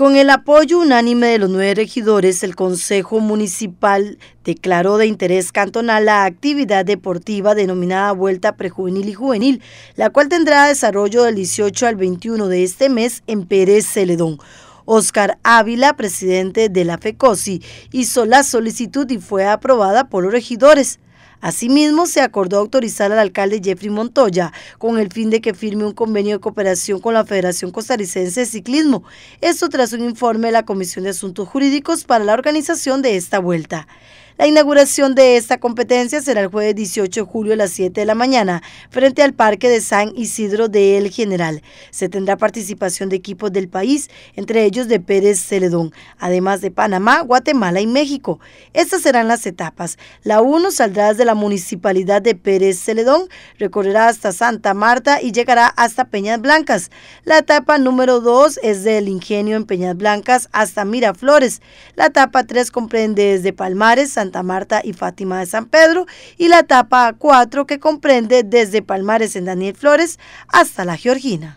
Con el apoyo unánime de los nueve regidores, el Consejo Municipal declaró de interés cantonal la actividad deportiva denominada Vuelta Prejuvenil y Juvenil, la cual tendrá desarrollo del 18 al 21 de este mes en Pérez Celedón. Oscar Ávila, presidente de la FECOSI, hizo la solicitud y fue aprobada por los regidores. Asimismo, se acordó autorizar al alcalde Jeffrey Montoya con el fin de que firme un convenio de cooperación con la Federación Costarricense de Ciclismo. Esto tras un informe de la Comisión de Asuntos Jurídicos para la organización de esta vuelta. La inauguración de esta competencia será el jueves 18 de julio a las 7 de la mañana frente al Parque de San Isidro de El General. Se tendrá participación de equipos del país, entre ellos de Pérez Celedón, además de Panamá, Guatemala y México. Estas serán las etapas. La 1 saldrá desde la municipalidad de Pérez Celedón, recorrerá hasta Santa Marta y llegará hasta Peñas Blancas. La etapa número 2 es del Ingenio en Peñas Blancas hasta Miraflores. La etapa 3 comprende desde Palmares, Santa Marta y Fátima de San Pedro, y la etapa 4 que comprende desde Palmares en Daniel Flores hasta La Georgina.